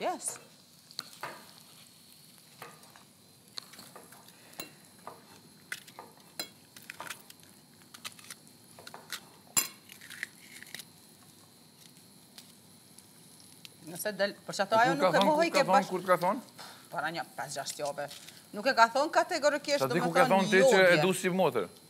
Yes. Nëse del, për që ato ajo nuk e mohoj ke bashkë... Kur ta ka thonë? Para një 5-6 jave. Nuk e ka thonë kategorikisht, domethonë jo. Se diku ka thonë ti që e du si motër?